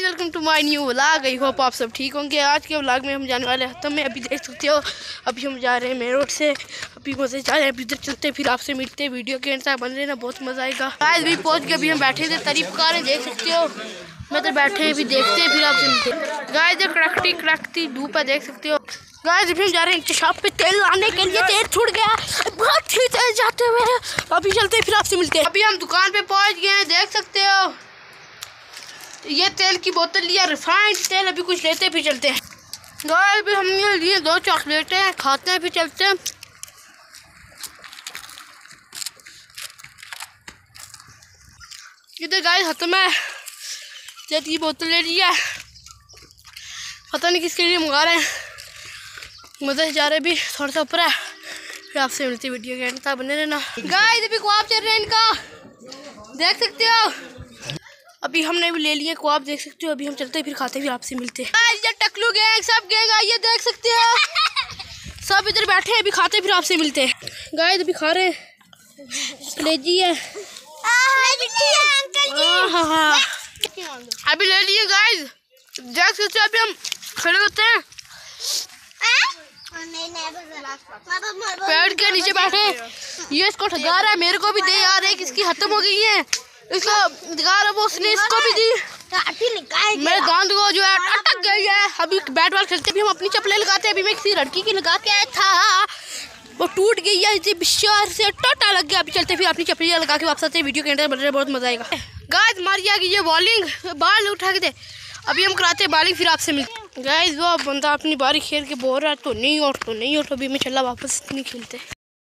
Guys welcome to my new vlog I hope आप सब ठीक होंगे. आज के व्लॉग में हम जाने वाले हैं. तो मैं अभी देख सकते हो, अभी हम जा रहे हैं मेन रोड से. अभी मज़े जा रहे हैं. अभी इधर चलते फिर आपसे मिलते हैं. वीडियो के अंदर बन रहे ना बहुत मज़ा आएगा. गाइस भी पहुँच गए, अभी हम बैठे थे. तारीफ़ कार है, देख सकते हो. मैं तो बैठे हैं, अभी देखते हैं, फिर आपसे मिलते गाइस इधर कड़कती कड़कती धूप है, देख सकते हो. गाइस अभी हम जा रहे हैं शॉप पे तेल लाने के लिए. तेल छूट गया. बहुत ही तेज जाते हुए अभी चलते हैं, फिर आपसे मिलते हैं. अभी हम दुकान पे पहुँच गए हैं, देख सकते हो. ये तेल की बोतल लिया रिफाइंड तेल अभी कुछ लेते फिर चलते हैं। गाइस अभी हमने लिए दो चॉकलेटें खाते हैं फिर चलते हैं। इधर गाइस हाथ में तेल की बोतल ले लिया पता नहीं किसके लिए मंगा रहे हैं। मज़े से जा रहे भी थोड़ा सा ऊपर है। फिर आपसे मिलती वीडियो के बने रहना। गाय अभी ख्वाब चल रहे हैं इनका। देख सकते हो। अभी हमने भी ले लिए को आप देख सकते हो अभी हम चलते हैं फिर खाते हैं फिर आपसे मिलते हैं। टकलू गैंग सब गैंग आइए देख सकते हो। सब इधर बैठे हैं अभी खाते फिर आपसे मिलते हैं। गाइस अभी खा रहे हैं। कलेजी है। अभी ले लिए गाइस देख सकते हो अभी हम खड़े होते हैं। पेड़ के नीचे बैठे ये इसको ठगा रहा है मेरे को भी दे यार एक इसकी खत्म हो गई है। इसको दिखा उसने इसको भी दी। मेरे दांत को जो है अटक गई है। अभी बैट बॉल खेलते भी हम अपनी चप्पलें लगाते हैं। अभी मैं किसी लड़की की लगा के आया था। वो टूट गई है इसी बिशार से टोटा लग गया। अभी चलते फिर अपनी चप्पलें लगा के वापस आते हैं। वीडियो के अंदर बन रहे बहुत मज़ा आएगा। गाइस मारी आ गई ये बॉलिंग बाल उठा के दे। अभी हम कराते हैं बॉलिंग फिर आपसे मिलते गाइस वो बंदा अपनी बारी खेल के बोल रहा है तो नहीं और तो नहीं और तो अभी मैं चला वापस नहीं खेलते।